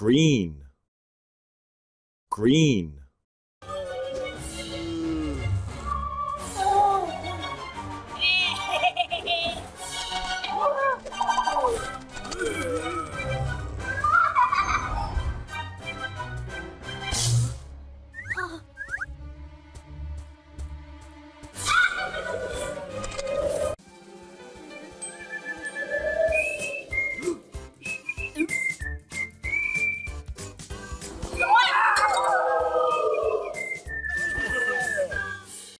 green. Green.